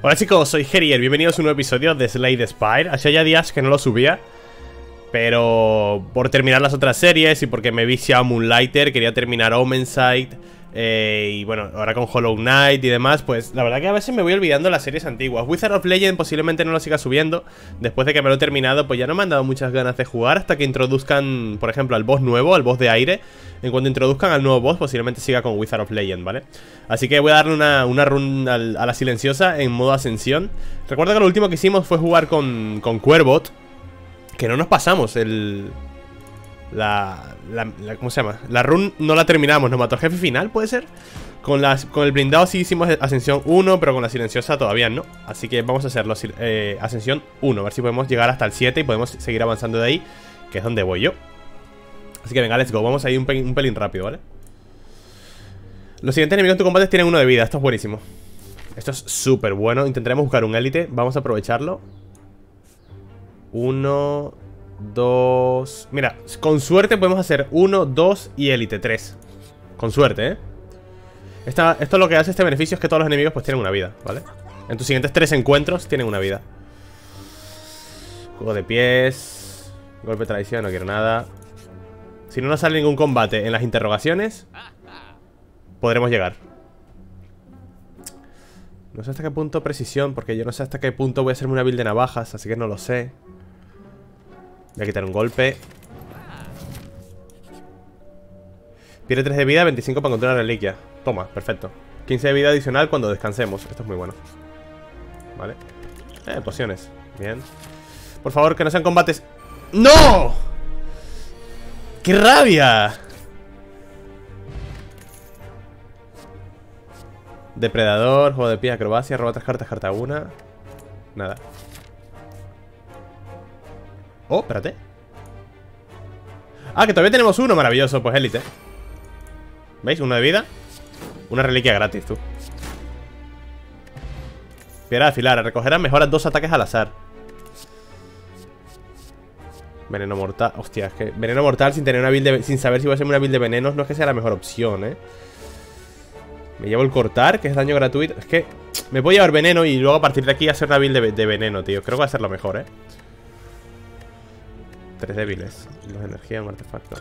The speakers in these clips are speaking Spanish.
Hola chicos, soy Gerier, bienvenidos a un nuevo episodio de Slade Spire. Hacía ya días que no lo subía Pero por terminar las otras series y porque me vi a Moonlighter Quería terminar Omensight eh, y bueno, ahora con Hollow Knight y demás, pues la verdad que a veces me voy olvidando las series antiguas. Wizard of Legend posiblemente no lo siga subiendo. Después de que me lo he terminado, pues ya no me han dado muchas ganas de jugar hasta que introduzcan, por ejemplo, al boss nuevo, al boss de aire. En cuanto introduzcan al nuevo boss, posiblemente siga con Wizard of Legend, ¿vale? Así que voy a darle una, una run a la silenciosa en modo ascensión. Recuerda que lo último que hicimos fue jugar con, con Cuervot. Que no nos pasamos el, la, ¿Cómo se llama? La run no la terminamos, nos mató el jefe final, ¿puede ser? Con, las, con el blindado sí hicimos Ascensión 1, pero con la silenciosa todavía no. Así que vamos a hacerlo eh, Ascensión 1, a ver si podemos llegar hasta el 7 Y podemos seguir avanzando de ahí, que es donde voy yo. Así que venga, let's go, vamos a ir un pelín, un pelín rápido, ¿vale? Los siguientes enemigos en tu combate tienen uno de vida, esto es buenísimo. Esto es súper bueno, intentaremos buscar un élite. Vamos a aprovecharlo. Uno Dos... Mira, con suerte podemos hacer uno, dos y élite, tres. Con suerte, ¿eh? esto lo que hace este beneficio es que todos los enemigos pues tienen una vida, ¿vale? En tus siguientes tres encuentros tienen una vida. Juego de pies Golpe de traición, no quiero nada. Si no nos sale ningún combate en las interrogaciones Podremos llegar. No sé hasta qué punto precisión Porque yo no sé hasta qué punto voy a hacerme una build de navajas Así que no lo sé Voy a quitar un golpe. Pierde 3 de vida, 25 para encontrar una reliquia. Toma, perfecto. 15 de vida adicional cuando descansemos. Esto es muy bueno. Vale. Eh, pociones. Bien. Por favor, que no sean combates. ¡No! ¡Qué rabia! Depredador, juego de pie, acrobacia, roba tres cartas, carta una. Nada Oh, espérate. Ah, que todavía tenemos uno, maravilloso Pues élite. ¿Veis? Uno de vida. Una reliquia gratis, tú. Piedra de afilar. Recogerán mejoras dos ataques al azar. Veneno mortal. Hostia, es que veneno mortal sin tener una build de, Sin saber si voy a hacer una build de venenos No es que sea la mejor opción, eh Me llevo el cortar, que es daño gratuito. Es que me voy a llevar veneno Y luego a partir de aquí hacer una build de, de veneno, tío. Creo que va a ser lo mejor, eh Tres débiles. Dos energía, un artefacto.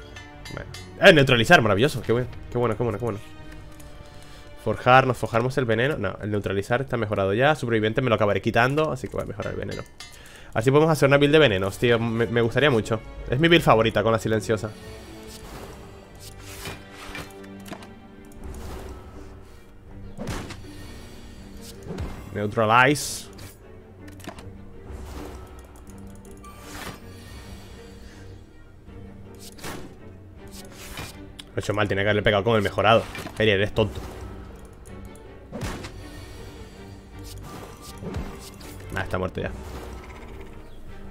Bueno. ¡Eh! Neutralizar, maravilloso. Qué bueno, qué bueno, qué bueno, qué bueno. Forjar, nos forjamos el veneno. No, el neutralizar está mejorado ya. Superviviente me lo acabaré quitando, así que voy a mejorar el veneno. Así podemos hacer una build de venenos, tío. Me, me gustaría mucho. Es mi build favorita con la silenciosa. Neutralize. He hecho mal, tiene que haberle pegado con el mejorado. Feria, eres tonto. Ah, está muerto ya.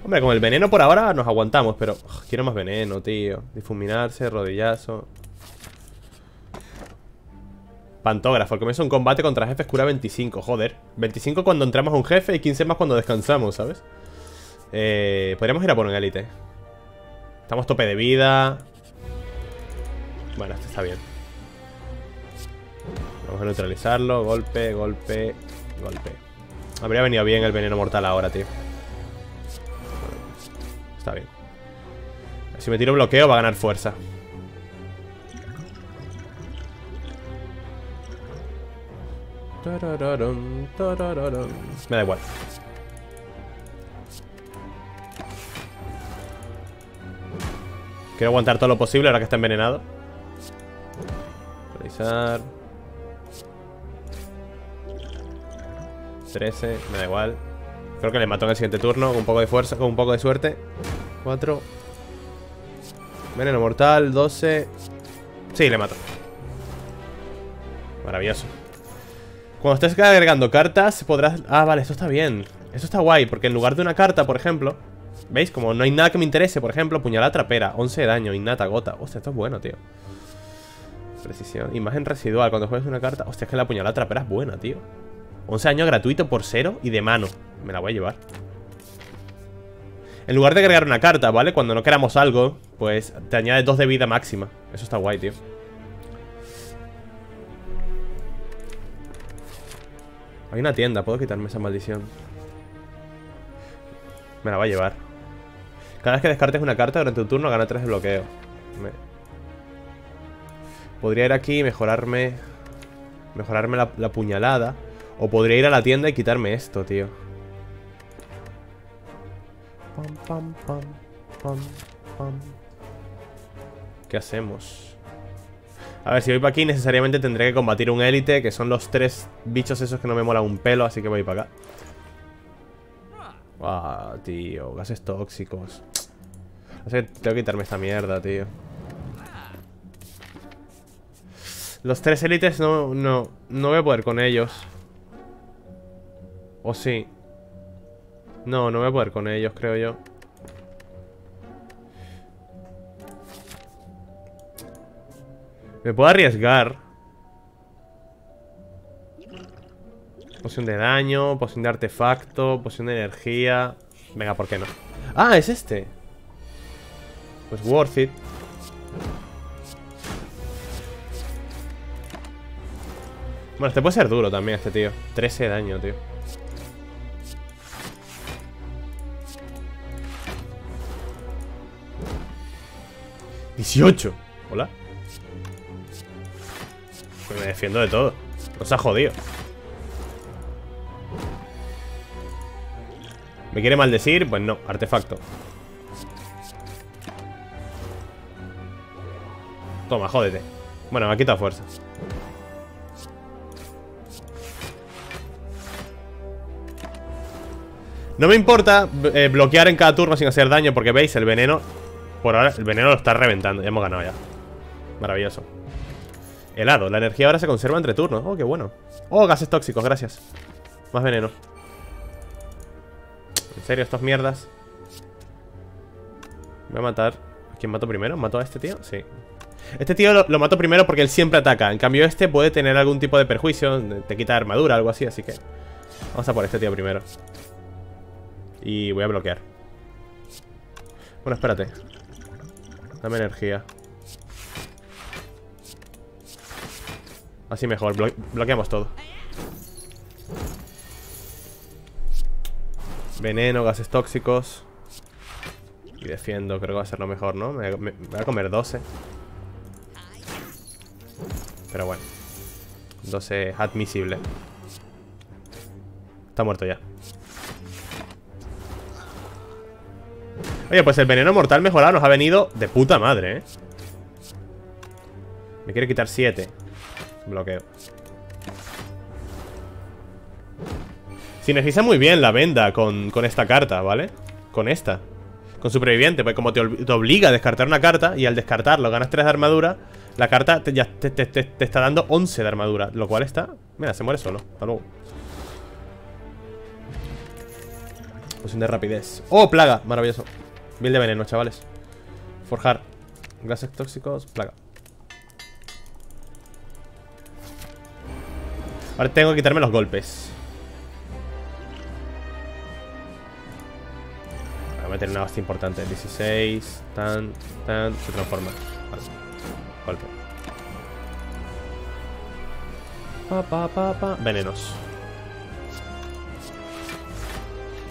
Hombre, con el veneno por ahora nos aguantamos Pero quiero más veneno, tío. Difuminarse, rodillazo. Pantógrafo, el comienzo un combate contra jefes cura 25 Joder, 25 cuando entramos a un jefe Y 15 más cuando descansamos, ¿sabes? Eh, podríamos ir a por un élite. Estamos tope de vida bueno, este está bien. Vamos a neutralizarlo. Golpe, golpe, golpe. Habría venido bien el veneno mortal ahora, tío. Está bien. Si me tiro bloqueo va a ganar fuerza. Me da igual. Quiero aguantar todo lo posible ahora que está envenenado 13, me da igual. Creo que le mato en el siguiente turno Con un poco de fuerza, con un poco de suerte. 4 Veneno mortal, 12 Sí, le mato Maravilloso. Cuando estés agregando cartas Podrás... Ah, vale, esto está bien. Esto está guay, porque en lugar de una carta, por ejemplo ¿Veis? Como no hay nada que me interese, por ejemplo Puñalada trapera, 11 de daño, innata, gota. Hostia, esto es bueno, tío Precisión. Imagen residual. Cuando juegues una carta. Hostia, es que la puñalada trapera es buena, tío. 11 años gratuito por cero y de mano. Me la voy a llevar. En lugar de agregar una carta, ¿vale? Cuando no queramos algo, pues te añade dos de vida máxima. Eso está guay, tío. Hay una tienda, puedo quitarme esa maldición. Me la va a llevar. Cada vez que descartes una carta durante tu turno, gana 3 de bloqueo. Podría ir aquí y mejorarme... Mejorarme la, la puñalada. O podría ir a la tienda y quitarme esto, tío. Pam, pam, pam, pam, pam. ¿Qué hacemos? A ver, si voy para aquí necesariamente tendré que combatir un élite Que son los tres bichos esos que no me mola un pelo Así que voy para acá Ah, tío, gases tóxicos Así que tengo que quitarme esta mierda, tío Los tres élites no, no, no voy a poder con ellos ¿O sí? No, no voy a poder con ellos, creo yo Me puedo arriesgar. Poción de daño, poción de artefacto, poción de energía. Venga, ¿por qué no? Ah, es este. Pues worth it. Bueno, este puede ser duro también, este tío. 13 de daño, tío. ¿18? Hola me defiendo de todo. Nos ha jodido. ¿Me quiere maldecir? Pues no, artefacto. Toma, jódete. Bueno, me ha quitado fuerza. No me importa eh, bloquear en cada turno sin hacer daño Porque veis, el veneno Por ahora, el veneno lo está reventando Ya hemos ganado ya Maravilloso Helado. La energía ahora se conserva entre turnos. Oh, qué bueno. Oh, gases tóxicos, gracias. Más veneno. ¿En serio, estas mierdas? Voy a matar... ¿A quién mato primero? ¿Mato a este tío? Sí. Este tío lo, lo, mato primero porque él siempre ataca. En cambio, este puede tener algún tipo de perjuicio. Te quita armadura, algo así, así que... Vamos a por este tío primero. Y voy a bloquear. Bueno, espérate. Dame energía. Así mejor, bloqueamos todo Veneno, gases tóxicos Y defiendo, creo que va a ser lo mejor, ¿no? Me, voy a comer 12 Pero bueno 12 admisible Está muerto ya Oye, pues el veneno mortal mejorado nos ha venido de puta madre, ¿eh? Me quiere quitar 7 Bloqueo. Sinergiza muy bien la venda con, esta carta, ¿vale? Con esta. Con superviviente, pues como te, obliga a descartar una carta y al descartarlo ganas 3 de armadura, la carta te, ya te, está dando 11 de armadura, lo cual está... Mira, se muere solo. Hasta luego. Poción de rapidez. ¡Oh, plaga! Maravilloso. Bill de veneno, chavales. Forjar. Gases tóxicos, plaga. Ahora tengo que quitarme los golpes Voy a meter una base importante 16, tan, tan, se transforma vale. Golpe pa, pa, pa, pa. Venenos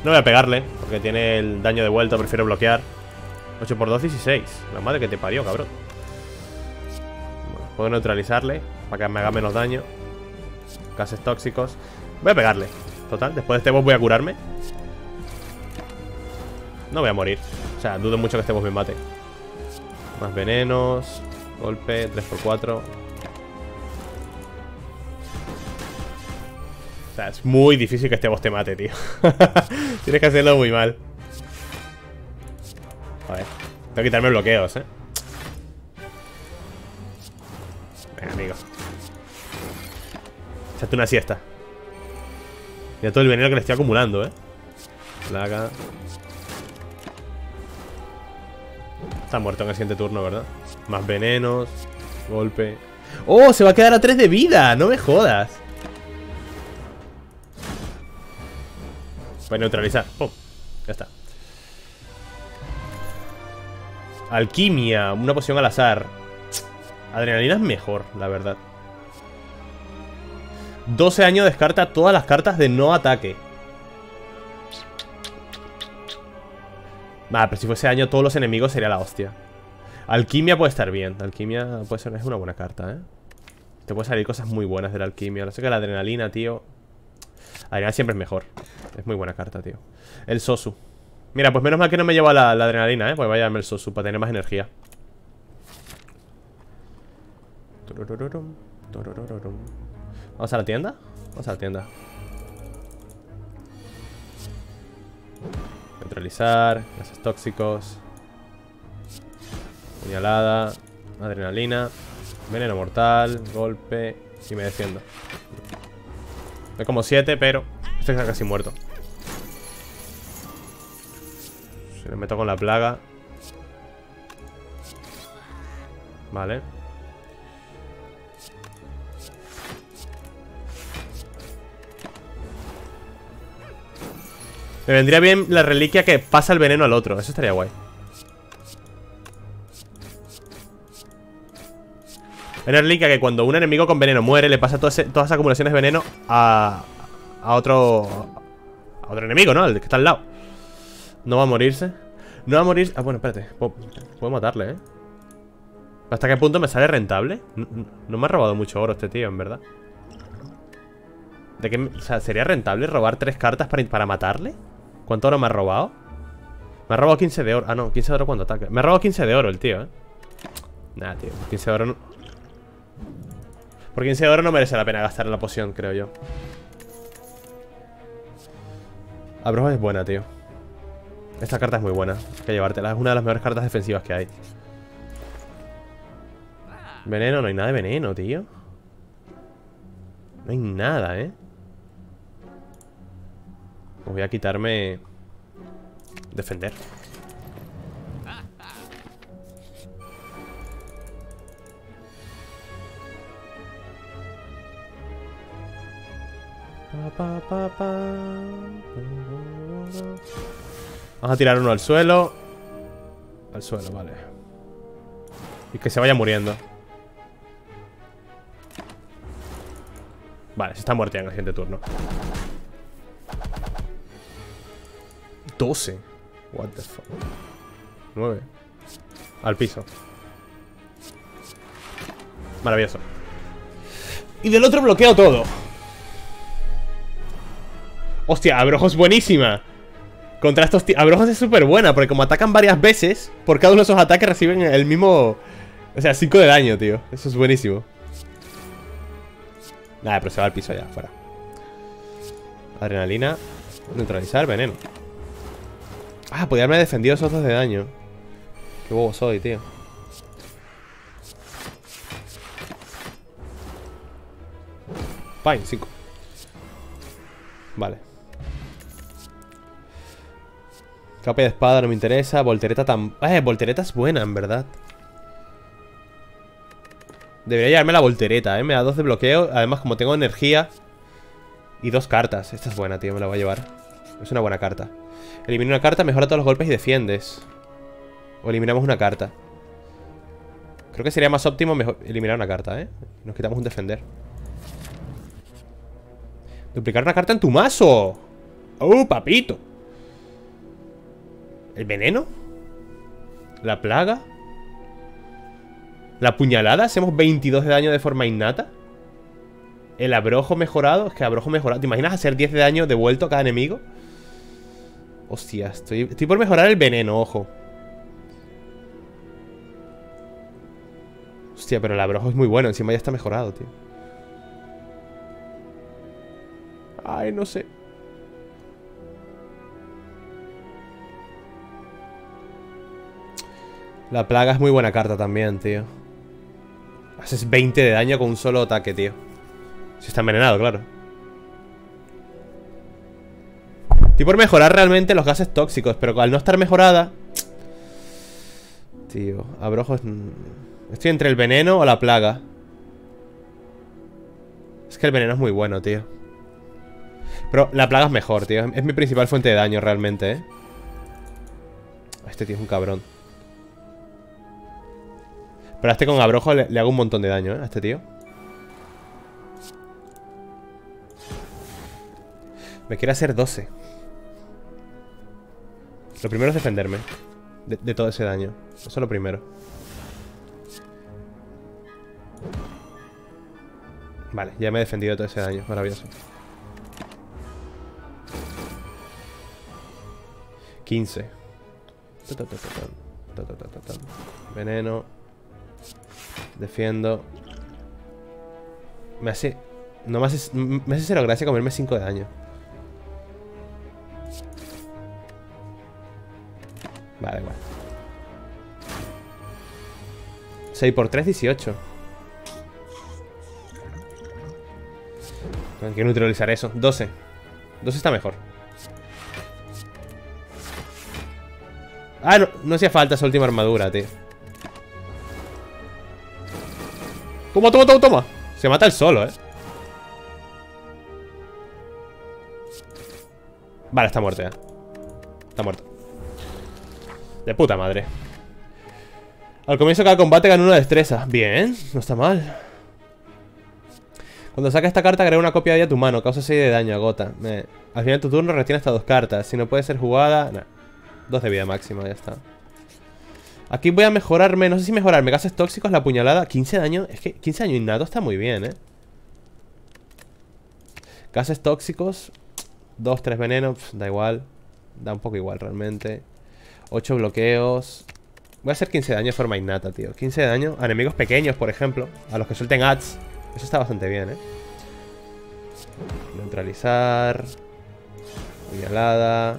No voy a pegarle Porque tiene el daño de vuelta, prefiero bloquear. 8 por 2, 16 La madre que te parió, cabrón. Puedo neutralizarle Para que me haga menos daño. Gases tóxicos. Voy a pegarle. Total, después de este boss voy a curarme. No voy a morir. O sea, dudo mucho que este boss me mate. Más venenos Golpe, 3x4 Es muy difícil que este boss te mate, tío Tienes que hacerlo muy mal A ver Tengo que quitarme bloqueos, eh Venga, amigo Echate una siesta. Mira todo el veneno que le estoy acumulando, ¿eh? Plaga. Está muerto en el siguiente turno, ¿verdad? Más venenos. Golpe. ¡Oh! Se va a quedar a 3 de vida. No me jodas. Voy a neutralizar. ¡Pum! Ya está. Alquimia. Una poción al azar. Adrenalina es mejor, la verdad. 12 años descarta todas las cartas de no ataque. Vale, pero si fuese año todos los enemigos sería la hostia. Alquimia puede estar bien. Alquimia puede ser, es una buena carta, ¿eh? Te puede salir cosas muy buenas de la alquimia. No sé que la adrenalina, tío. Adrenalina siempre es mejor. Es muy buena carta, tío. El Sosu. Mira, pues menos mal que no me lleva la, adrenalina, ¿eh? Pues vaya el Sosu para tener más energía. ¿Vamos a la tienda? Vamos a la tienda. Neutralizar, gases tóxicos. Puñalada, adrenalina, veneno mortal, golpe y me defiendo. Hay como 7, pero este está casi muerto. Si le meto con la plaga. Vale. Me vendría bien la reliquia que pasa el veneno al otro. Eso estaría guay. Una reliquia que cuando un enemigo con veneno muere, le pasa todas, todas acumulaciones de veneno a, a otro. A otro enemigo, ¿no? Al que está al lado. No va a morirse. No va a morir. Ah, bueno, espérate. Puedo, matarle, ¿eh? ¿Hasta qué punto me sale rentable? No, me ha robado mucho oro este tío, en verdad. ¿De qué, o sea, ¿sería rentable robar tres cartas para, para matarle? ¿Cuánto oro me ha robado? Me ha robado 15 de oro. Ah, no, 15 de oro cuando ataca. Me ha robado 15 de oro el tío, ¿eh? Nada, tío. 15 de oro no... Por 15 de oro no merece la pena gastar la poción, creo yo. Abrojo es buena, tío. Esta carta es muy buena. Hay que llevártela. Es una de las mejores cartas defensivas que hay. Veneno, no hay nada de veneno, tío. No hay nada, ¿eh? Voy a quitarme... Defender. Vamos a tirar uno al suelo. Al suelo, vale. Y que se vaya muriendo. Vale, se está muerto en el siguiente turno. 12. What the fuck. 9. Al piso. Maravilloso. Y del otro bloqueo todo. Hostia, Abrojos buenísima. Contra estos Abrojos es súper buena, porque como atacan varias veces, por cada uno de esos ataques reciben el mismo... O sea, 5 de daño, tío. Eso es buenísimo. Nada, pero se va al piso ya, fuera. Adrenalina. Neutralizar, veneno. Ah, podría haberme defendido esos dos de daño. Qué bobo soy, tío. Fine, 5. Vale. Capa de espada no me interesa. Voltereta tan... Eh, voltereta es buena, en verdad. Debería llevarme la voltereta, eh. Me da dos de bloqueo. Además, como tengo energía... Y dos cartas. Esta es buena, tío. Me la voy a llevar. Es una buena carta. Elimina una carta, mejora todos los golpes y defiendes. O eliminamos una carta. Creo que sería más óptimo eliminar una carta, ¿eh? Nos quitamos un defender. Duplicar una carta en tu mazo. ¡Oh, papito! ¿El veneno? ¿La plaga? ¿La puñalada? ¿Hacemos 22 de daño de forma innata? ¿El abrojo mejorado? Es que abrojo mejorado ¿Te imaginas hacer 10 de daño devuelto a cada enemigo? Hostia, estoy, estoy por mejorar el veneno, ojo Hostia, pero el abrojo es muy bueno Encima ya está mejorado, tío Ay, no sé La plaga es muy buena carta también, tío Haces 20 de daño con un solo ataque, tío Si está envenenado, claro Estoy por mejorar realmente los gases tóxicos, pero al no estar mejorada... Tío, abrojos... Estoy entre el veneno o la plaga. Es que el veneno es muy bueno, tío. Pero la plaga es mejor, tío. Es mi principal fuente de daño realmente, ¿eh? Este tío es un cabrón. Pero este con abrojo le, le hago un montón de daño, ¿eh? A este tío. Me quiere hacer 12. Lo primero es defenderme de, de todo ese daño. Eso es lo primero. Vale, ya me he defendido de todo ese daño. Maravilloso. 15. Veneno. Defiendo. Me hace... No me hace, me hace cero gracia comerme 5 de daño. Vale, igual. 6 por 3, 18. Hay que neutralizar eso. 12. 12 está mejor. Ah, no, no hacía falta esa última armadura, tío. Toma, toma, toma, toma. Se mata el solo, eh. Vale, está muerto ya. Está muerto. De puta madre. Al comienzo de cada combate gana una destreza. Bien, no está mal. Cuando saca esta carta, agrega una copia de ella a tu mano. Causa 6 de daño, agota. Al final de tu turno retiene hasta dos cartas. Si no puede ser jugada... Nah. Dos de vida máxima, ya está. Aquí voy a mejorarme, no sé si mejorarme. Gases tóxicos, la puñalada 15 de daño, es que 15 de daño innato está muy bien, eh Gases tóxicos 2, 3 venenos, da igual Da un poco igual realmente. 8 bloqueos. Voy a hacer 15 de daño de forma innata, tío. 15 de daño a enemigos pequeños, por ejemplo A los que suelten ads. Eso está bastante bien, eh Neutralizar. Puñalada.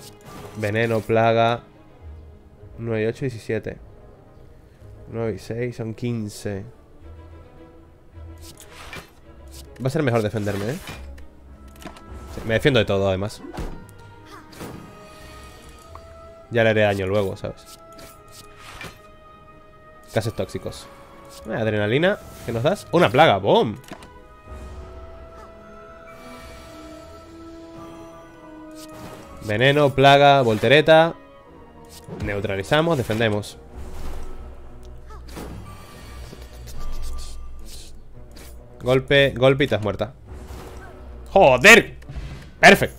Veneno, plaga. 9 y 8, 17 9 y 6 son 15 Va a ser mejor defenderme, ¿eh? me defiendo de todo, además Ya le haré daño luego, ¿sabes? Gases tóxicos Adrenalina, ¿qué nos das? Una plaga, ¡boom! Veneno, plaga, voltereta Neutralizamos, defendemos Golpe, golpe y estás muerta ¡Joder! Perfecto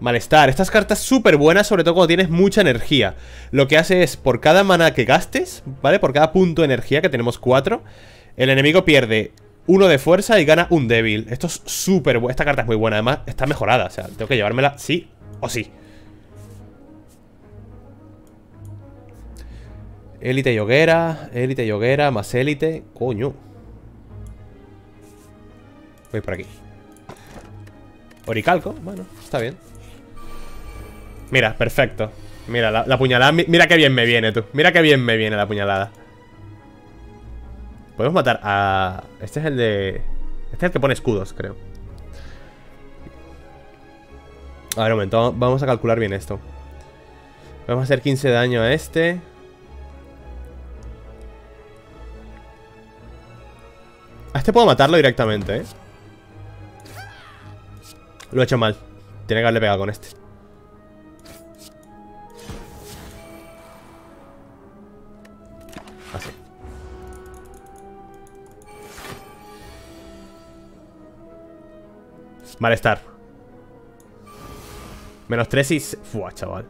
Malestar, estas cartas súper buenas Sobre todo cuando tienes mucha energía Lo que hace es, por cada mana que gastes ¿Vale? Por cada punto de energía, que tenemos cuatro El enemigo pierde uno de fuerza y gana un débil. Esto es súper bueno. Esta carta es muy buena. Además, está mejorada. O sea, tengo que llevármela sí o sí. Élite y hoguera. Élite y hoguera. Más élite. Coño. Voy por aquí. Oricalco. Bueno, está bien. Mira, perfecto. Mira, la, la puñalada. Mira qué bien me viene, tú. Mira qué bien me viene la puñalada. Podemos matar a... Este es el de... Este es el que pone escudos, creo A ver, un momento, vamos a calcular bien esto Vamos a hacer 15 de daño a este A este puedo matarlo directamente, ¿eh? Lo he hecho mal. Tiene que haberle pegado con este. Malestar. Menos 3 y... Fua, chaval.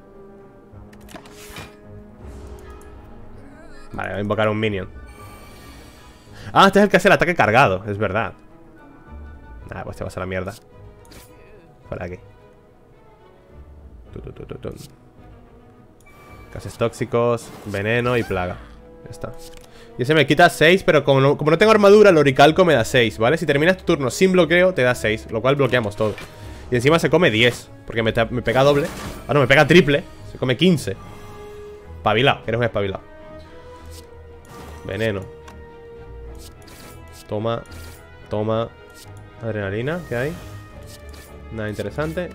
Vale, voy a invocar un minion. Ah, este es el que hace el ataque cargado Es verdad. Nada, pues te vas a la mierda Por aquí Cases tóxicos Veneno y plaga. Ya está. Y ese me quita 6, pero como no, tengo armadura, el oricalco me da 6, ¿vale? Si terminas tu turno sin bloqueo, te da 6 Lo cual bloqueamos todo. Y encima se come 10 Porque me, pega doble. Ah, no, me pega triple. Se come 15 Espabilado, eres un espabilado. Veneno. Toma Toma. Adrenalina, ¿qué hay? Nada interesante.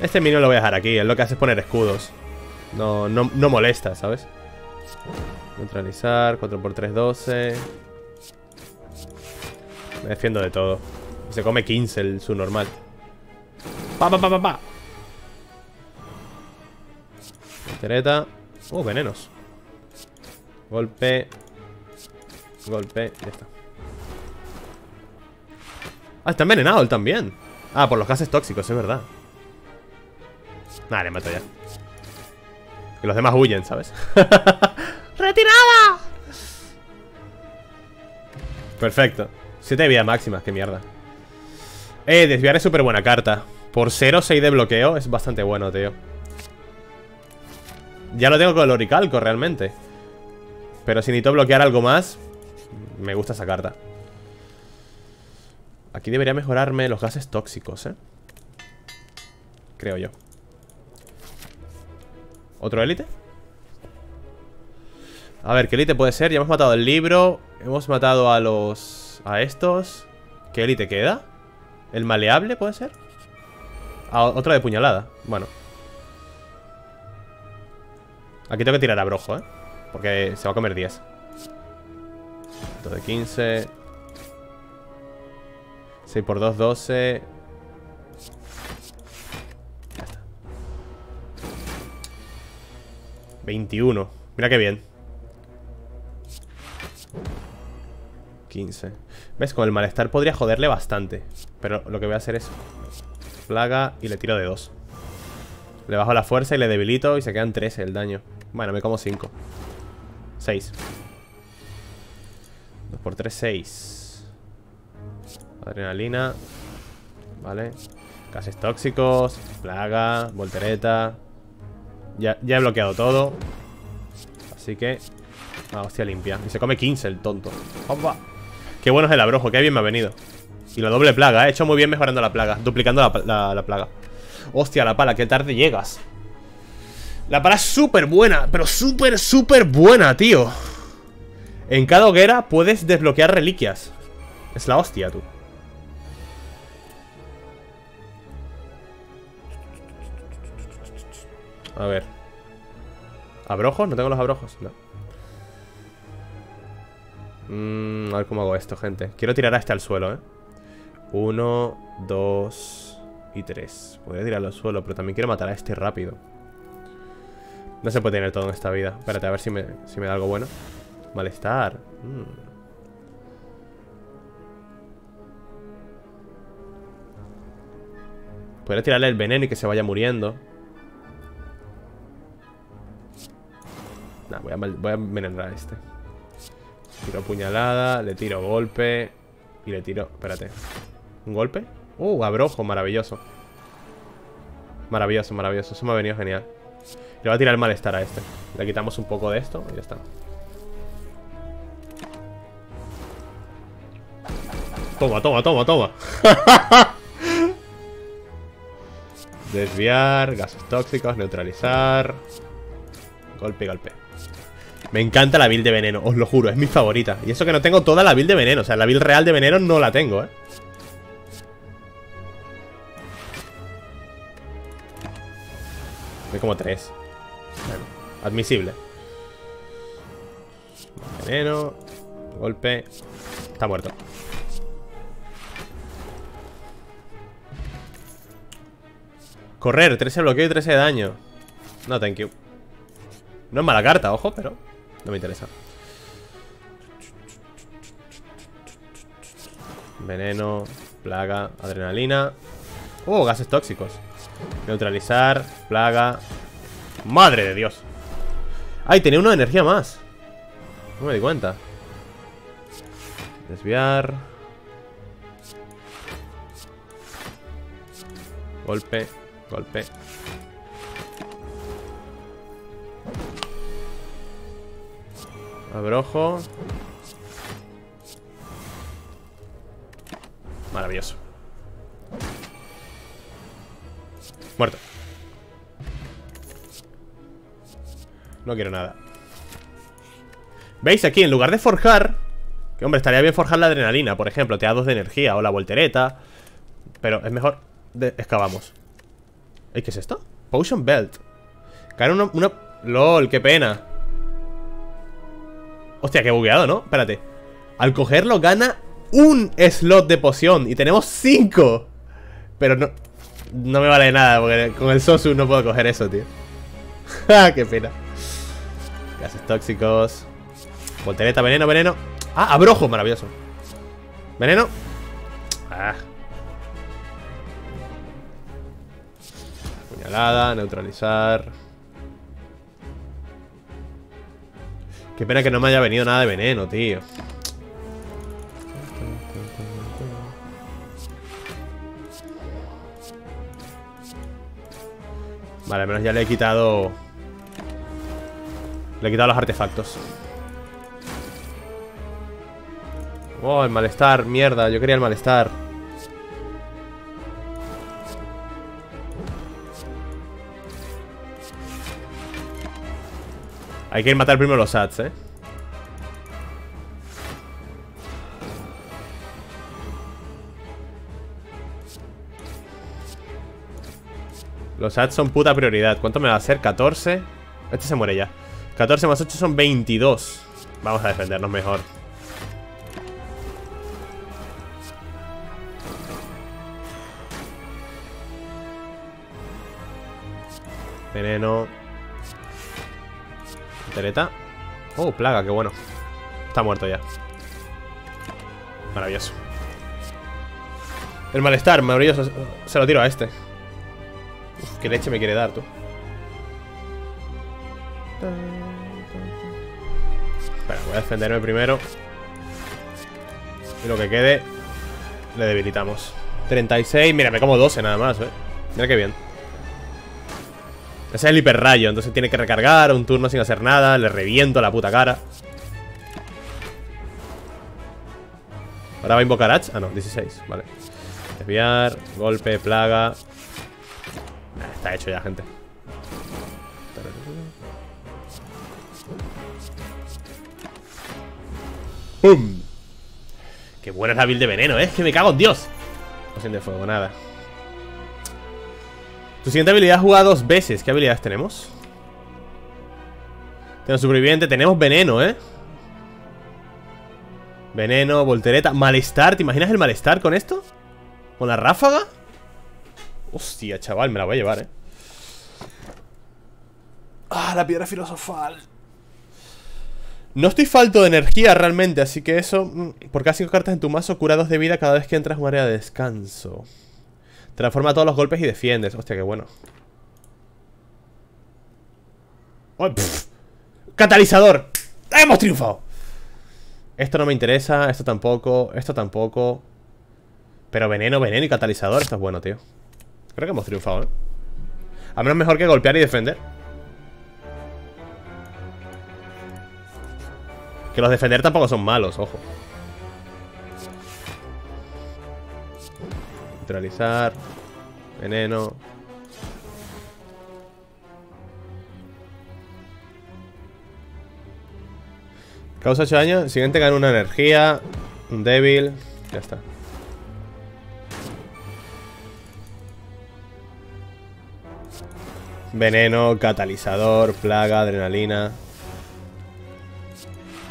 Este minion lo voy a dejar aquí Es lo que hace es poner escudos. No, no, no molesta, ¿sabes? Neutralizar, 4x3, 12 Me defiendo de todo. Se come 15 el su normal Pa, pa, pa, pa, pa. Voltereta Uh, venenos. Golpe. Golpe, ya está Ah, está envenenado él también. Ah, por los gases tóxicos, es verdad. Nada, le mato ya. Que los demás huyen, ¿sabes? ¡Retirada! Perfecto. Siete de vida máximas, qué mierda. Eh, desviar es súper buena carta. Por 0, 6 de bloqueo es bastante bueno, tío. Ya lo tengo con el oricalco, realmente. Pero si necesito bloquear algo más, me gusta esa carta. Aquí debería mejorarme los gases tóxicos, ¿eh? Creo yo. ¿Otro élite? A ver, ¿qué élite puede ser? Ya hemos matado el libro Hemos matado a los... A estos ¿Qué élite queda? ¿El maleable puede ser? Ah, otra de puñalada Bueno Aquí tengo que tirar a brojo, ¿eh? Porque se va a comer 10 2 de 15 6 por 2, 12 Ya está. 21 Mira qué bien. 15 ¿Ves? Con el malestar podría joderle bastante Pero lo que voy a hacer es Plaga y le tiro de 2 Le bajo la fuerza y le debilito Y se quedan 13 el daño. Bueno, me como 5 6 2 por 3, 6 Adrenalina Vale Gases tóxicos Plaga Voltereta. Ya, ya he bloqueado todo. Así que Ah, hostia limpia. Y se come 15 el tonto. ¡Opa! Qué bueno es el abrojo, qué bien me ha venido. Y la doble plaga, he hecho muy bien mejorando la plaga Duplicando la, plaga. Hostia, la pala, qué tarde llegas. La pala es súper buena Pero súper, súper buena, tío. En cada hoguera puedes desbloquear reliquias. Es la hostia, tú A ver ¿Abrojos? No tengo los abrojos, no Mm, a ver cómo hago esto, gente. Quiero tirar a este al suelo, ¿eh? Uno, dos y tres. Podría tirarlo al suelo, pero también quiero matar a este rápido. No se puede tener todo en esta vida. Espérate, a ver si me, si me da algo bueno. Malestar. Mm. Podría tirarle el veneno y que se vaya muriendo. Voy a, voy a envenenar a este. Tiro puñalada, le tiro golpe Y le tiro... Espérate. ¿Un golpe? Uh, abrojo, maravilloso. Maravilloso, maravilloso Eso me ha venido genial. Le voy a tirar malestar a este. Le quitamos un poco de esto y ya está. Toma, toma, toma, toma. Desviar Gases tóxicos, neutralizar. Golpe, golpe me encanta la build de veneno, os lo juro, es mi favorita. Y eso que no tengo toda la build de veneno O sea, la build real de veneno no la tengo, ¿eh? Hay como tres. Bueno, admisible. Veneno Golpe Está muerto. Correr, 13 de bloqueo y 13 de daño. No, thank you. No es mala carta, ojo, pero no me interesa. Veneno, plaga, adrenalina. Oh, gases tóxicos. Neutralizar, plaga. ¡Madre de Dios! ¡Ay, tenía una energía más! No me di cuenta. Desviar. Golpe, golpe. Abrojo. Maravilloso. Muerto. No quiero nada. ¿Veis? Aquí, en lugar de forjar Que hombre, estaría bien forjar la adrenalina Por ejemplo, te dos de energía o la voltereta Pero es mejor. Excavamos ¿Y qué es esto? Potion Belt Caer una, una... LOL, qué pena Hostia, qué bugueado, ¿no? Espérate. Al cogerlo gana un slot de poción Y tenemos cinco. Pero no No me vale nada Porque con el Sosu no puedo coger eso, tío. Ah, qué pena. Gases tóxicos. Voltereta, veneno, veneno. Ah, abrojo, maravilloso. Veneno. Ah. Puñalada, neutralizar. Qué pena que no me haya venido nada de veneno, tío. Vale, al menos ya le he quitado... Le he quitado los artefactos. Oh, el malestar, mierda, yo quería el malestar. Hay que ir matar primero los ads, eh. Los ads son puta prioridad. ¿Cuánto me va a hacer? 14. Este se muere ya. 14 más 8 son 22. Vamos a defendernos mejor. Veneno. Oh, plaga, qué bueno. Está muerto ya. Maravilloso. El malestar, maravilloso. Se lo tiro a este. Uf, qué leche me quiere dar, tú. Espera, voy a defenderme primero. Y lo que quede, le debilitamos. 36, mira, me como 12 nada más, eh. Mira qué bien. Ese es el hiperrayo, entonces tiene que recargar un turno sin hacer nada. Le reviento la puta cara. Ahora va a invocar H. Ah, no, 16, vale. Desviar, golpe, plaga. está hecho ya, gente. ¡Pum! Qué buena es la build de veneno, ¿eh? Que me cago en Dios. No de fuego, nada. Tu siguiente habilidad juega dos veces. ¿Qué habilidades tenemos? Tenemos superviviente, tenemos veneno, ¿eh? Veneno, voltereta, malestar. ¿Te imaginas el malestar con esto? ¿Con la ráfaga? Hostia, chaval, me la voy a llevar, ¿eh? Ah, la piedra filosofal. No estoy falto de energía realmente, así que eso... Mm, por cada 5 cartas en tu mazo, cura 2 de vida cada vez que entras en un área de descanso. Transforma todos los golpes y defiendes. Hostia, qué bueno. ¡Catalizador! ¡Hemos triunfado! Esto no me interesa, esto tampoco, esto tampoco. Pero veneno, veneno y catalizador, esto es bueno, tío. Creo que hemos triunfado, ¿eh? A menos mejor que golpear y defender. Que los defender tampoco son malos, ojo. Neutralizar. Veneno. Causa 8 daño. siguiente gana una energía. Un débil. Ya está. Veneno, catalizador, plaga, adrenalina.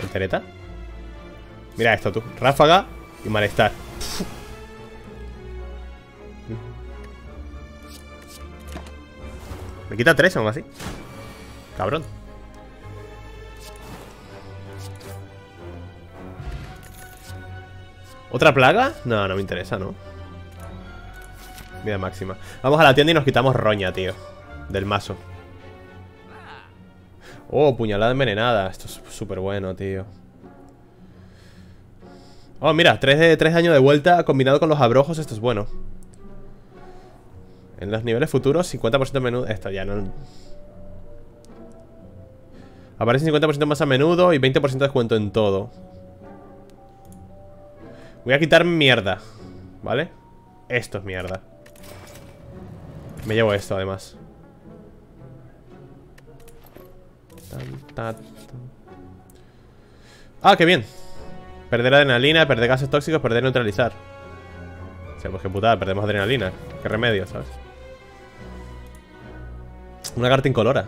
¿Entereta? Mira esto tú. Ráfaga y malestar. Me quita tres aún así. Cabrón. ¿Otra plaga? No, no me interesa, ¿no? Vida máxima. Vamos a la tienda y nos quitamos roña, tío. Del mazo. Oh, puñalada envenenada. Esto es súper bueno, tío. Oh, mira, 3 de, 3 años de vuelta combinado con los abrojos. Esto es bueno. En los niveles futuros, 50% a menudo. Esto ya no. Aparece 50% más a menudo y 20% de descuento en todo. Voy a quitar mierda. ¿Vale? Esto es mierda. Me llevo esto, además. Ah, qué bien. Perder adrenalina, perder gases tóxicos, perder neutralizar. O sea, pues qué putada, perdemos adrenalina. Qué remedio, ¿sabes? Una carta incolora.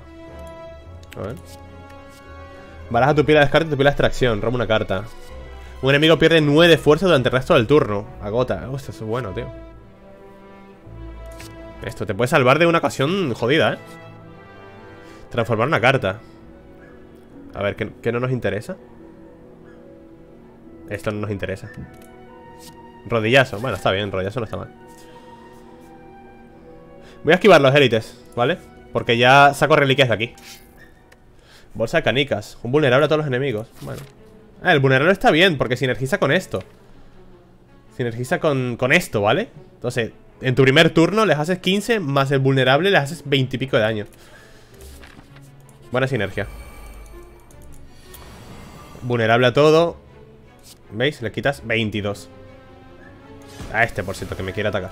A ver. Baraja tu pila de descarte y tu pila de extracción. Roba una carta. Un enemigo pierde 9 de fuerza durante el resto del turno. Agota. Hostia, eso es bueno, tío. Esto te puede salvar de una ocasión jodida, ¿eh? Transformar una carta. A ver, ¿qué, ¿qué, no nos interesa? Esto no nos interesa. Rodillazo, bueno, está bien, rodillazo no está mal Voy a esquivar los élites, ¿vale? Porque ya saco reliquias de aquí. Bolsa de canicas. Un vulnerable a todos los enemigos. Bueno. Ah, el vulnerable está bien porque sinergiza con esto. Sinergiza con, con esto, ¿vale? Entonces, en tu primer turno les haces 15 Más el vulnerable les haces 20 y pico de daño. Buena sinergia. Vulnerable a todo. ¿Veis? Le quitas 22 A este, por cierto, que me quiere atacar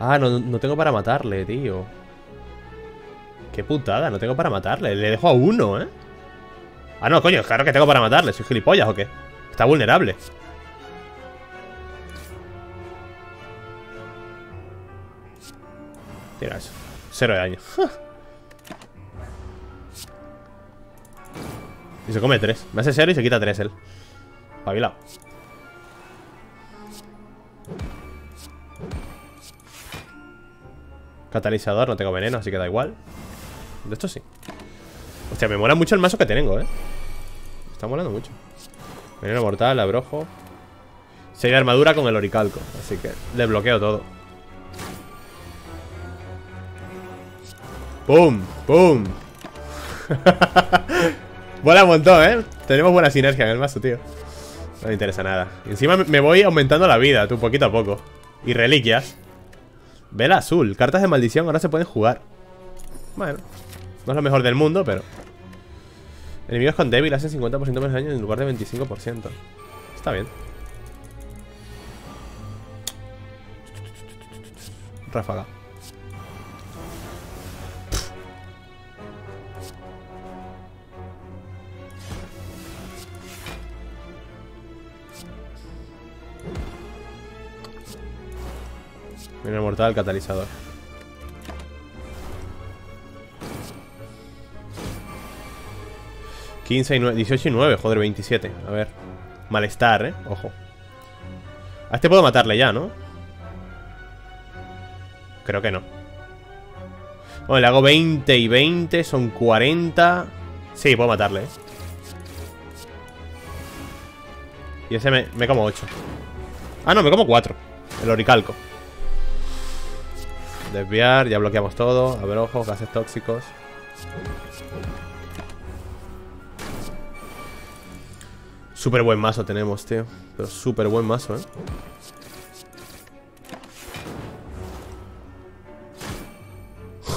Ah, no, no tengo para matarle, tío. Qué putada, no tengo para matarle. Le dejo a uno, ¿eh? Ah, no, coño, claro que tengo para matarle. ¿Soy gilipollas o qué? Está vulnerable. Tira eso. Cero de daño. Y se come tres. Me hace cero y se quita tres él. Pavilao Catalizador, no tengo veneno, así que da igual. De esto sí. Hostia, me mola mucho el mazo que tengo, eh. Está molando mucho. Veneno mortal, abrojo. Sería armadura con el oricalco Así que desbloqueo todo. ¡Pum! ¡Pum! Mola un montón, ¿eh? Tenemos buena sinergia en el mazo, tío. No me interesa nada. Encima me voy aumentando la vida, tú, poquito a poco. Y reliquias Vela azul. Cartas de maldición ahora se pueden jugar. Bueno. No es lo mejor del mundo, pero... Enemigos con débil hacen 50% menos daño en lugar de 25%. Está bien. Ráfaga. Mira mortal, catalizador. ¿15 y 9? 18 y 9, joder, 27 A ver, malestar, eh, ojo. A este puedo matarle ya, ¿no? Creo que no. Bueno, le hago 20 y 20 Son 40 Sí, puedo matarle, eh. Y ese me, como 8 Ah, no, me como 4 El oricalco Desviar, ya bloqueamos todo. A ver, ojo, gases tóxicos. Súper buen mazo tenemos, tío. Pero súper buen mazo, ¿eh?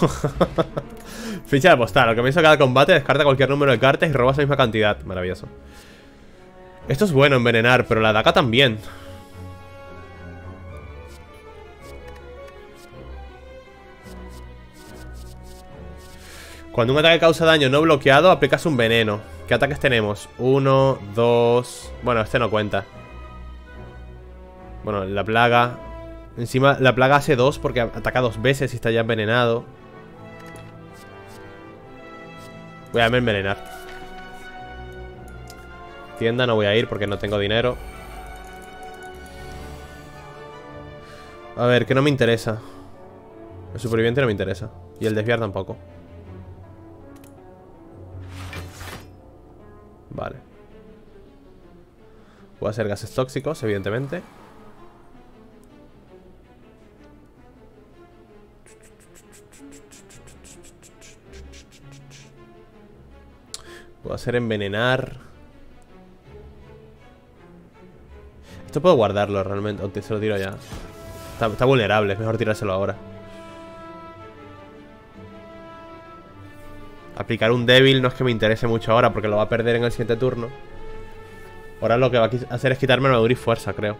Ficha de postal. Lo que me hizo cada combate, descarta cualquier número de cartas y roba esa misma cantidad. Maravilloso. Esto es bueno, envenenar, pero la daga también. Cuando un ataque causa daño no bloqueado, aplicas un veneno. ¿Qué ataques tenemos? Uno, dos... Bueno, este no cuenta. Bueno, la plaga... Encima, la plaga hace dos porque ataca dos veces y está ya envenenado. Voy a envenenar. Tienda no voy a ir porque no tengo dinero. A ver, que no me interesa. El superviviente no me interesa. Y el desviar tampoco. Vale. Puedo hacer gases tóxicos, evidentemente. Puedo hacer envenenar. Esto puedo guardarlo realmente. O te se lo tiro ya. Está vulnerable, es mejor tirárselo ahora. Aplicar un débil no es que me interese mucho ahora porque lo va a perder en el siguiente turno. Ahora lo que va a hacer es quitarme armadura y fuerza, creo.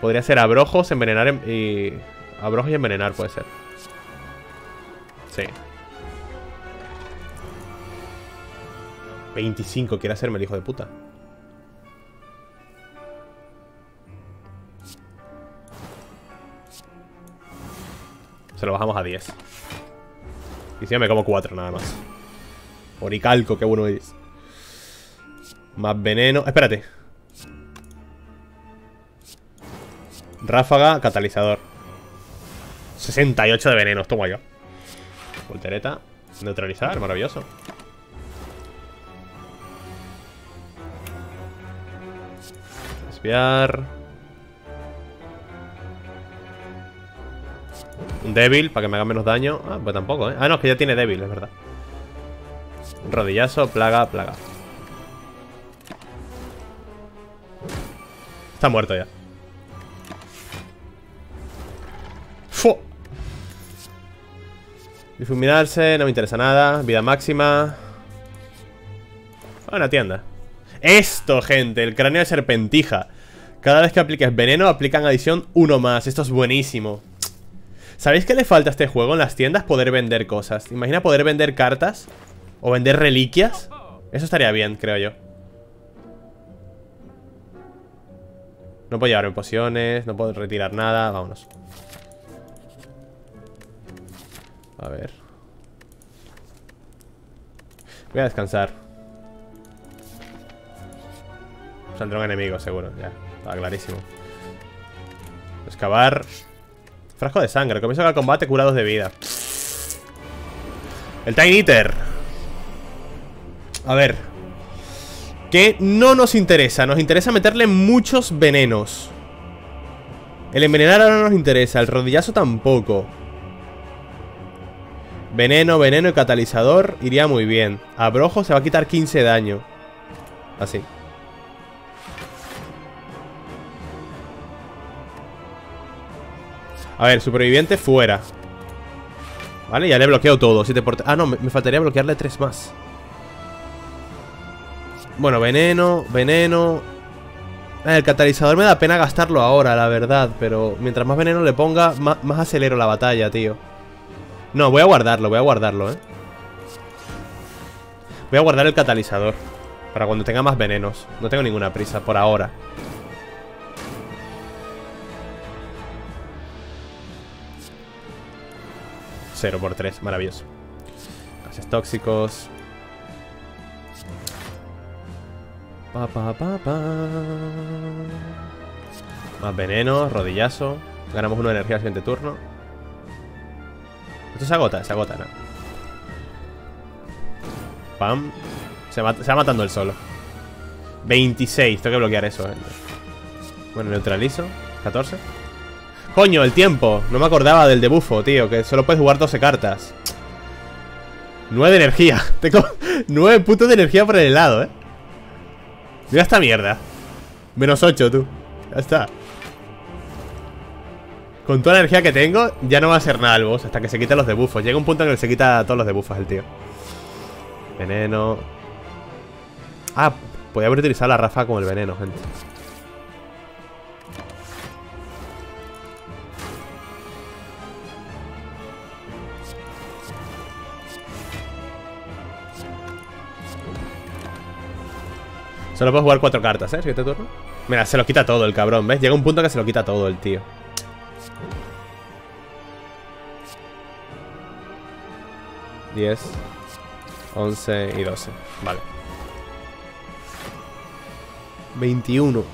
Podría ser abrojos, envenenar y... Abrojos y envenenar puede ser. Sí. 25, quiere hacerme el hijo de puta. Se lo bajamos a 10. Y si me como cuatro nada más. Oricalco, qué bueno es. Más veneno. Espérate. Ráfaga, catalizador. 68 de veneno, toma yo. Voltereta. Neutralizar, maravilloso. Desviar. Un débil para que me haga menos daño. Ah, pues tampoco, ¿eh? Ah, no, es que ya tiene débil, es verdad. Rodillazo, plaga, plaga. Está muerto ya. ¡Fu! Difuminarse, no me interesa nada. Vida máxima. Una tienda. Esto, gente, el cráneo de serpentija. Cada vez que apliques veneno, aplican adición uno más. Esto es buenísimo. ¿Sabéis qué le falta a este juego en las tiendas? Poder vender cosas. Imagina poder vender cartas o vender reliquias. Eso estaría bien, creo yo. No puedo llevarme pociones, no puedo retirar nada. Vámonos. A ver. Voy a descansar. Saldrá un enemigo, seguro. Ya, está clarísimo. Excavar. Frasco de sangre. Comienzo el combate curados de vida. El Tiny Eater. A ver. Que no nos interesa. Nos interesa meterle muchos venenos. El envenenar ahora no nos interesa. El rodillazo tampoco. Veneno, veneno y catalizador iría muy bien. Abrojo se va a quitar 15 daño. Así. A ver, superviviente fuera. Vale, ya le he bloqueado todo. Ah, no, me, faltaría bloquearle tres más. Bueno, veneno, veneno. Ah, el catalizador me da pena gastarlo ahora, la verdad. Pero mientras más veneno le ponga, más, más acelero la batalla, tío. No, voy a guardarlo, voy a guardarlo, eh. Voy a guardar el catalizador. Para cuando tenga más venenos. No tengo ninguna prisa por ahora. 0 por 3, maravilloso. Gases tóxicos. Pa, pa, pa, Más veneno, rodillazo. Ganamos una energía al siguiente turno. Esto se agota, se agota, ¿no? Pam. Se va, se va matando el solo. 26, tengo que bloquear eso. ¿eh? Bueno, neutralizo. 14. Coño, el tiempo. No me acordaba del debufo, tío. Que solo puedes jugar 12 cartas. 9 de energía. Tengo 9 puntos de energía por el lado, eh. Mira esta mierda. Menos 8, tú. Ya está. Con toda la energía que tengo, ya no va a ser nada el boss hasta que se quiten los debufos. Llega un punto en el que se quita todos los debufos el tío. Veneno. Ah, podía haber utilizado la rafa como el veneno, gente. Solo puedo jugar cuatro cartas, ¿eh? Siguiente turno. Mira, se lo quita todo el cabrón, ¿ves? Llega un punto que se lo quita todo el tío. Diez 11 y 12 Vale 21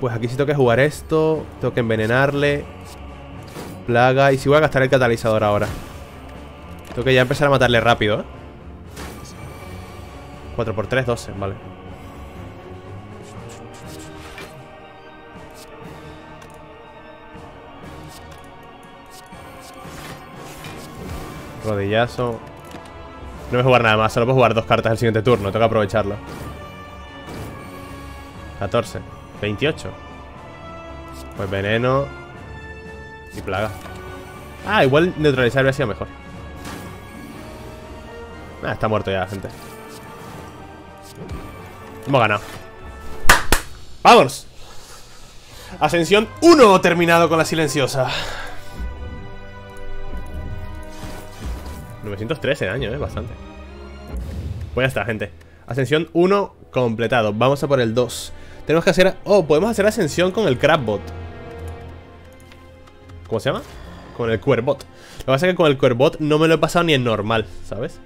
Pues aquí sí tengo que jugar esto Tengo que envenenarle Plaga Y si voy a gastar el catalizador ahora Tengo que ya empezar a matarle rápido, ¿eh? 4 por 3, 12, vale. Rodillazo. No voy a jugar nada más, solo puedo jugar dos cartas el siguiente turno Tengo que aprovecharlo. 14 28 Pues veneno Y plaga. Ah, igual neutralizar hubiera sido mejor. Ah, está muerto ya, gente Hemos ganado ¡Vamos! Ascensión 1 terminado con la silenciosa 913 años, ¿eh? Bastante Pues ya está, gente Ascensión 1 completado Vamos a por el 2 Tenemos que hacer... Oh, podemos hacer ascensión con el Crabbot ¿Cómo se llama? Con el Querbot Lo que pasa es que con el Querbot no me lo he pasado ni en normal, ¿sabes?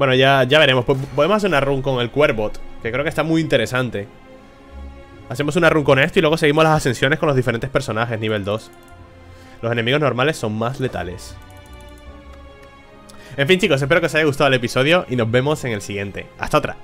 Bueno, ya, ya veremos. Podemos hacer una run con el Cuerbot, que creo que está muy interesante. Hacemos una run con esto y luego seguimos las ascensiones con los diferentes personajes, nivel 2. Los enemigos normales son más letales. En fin chicos, espero que os haya gustado el episodio y nos vemos en el siguiente. Hasta otra.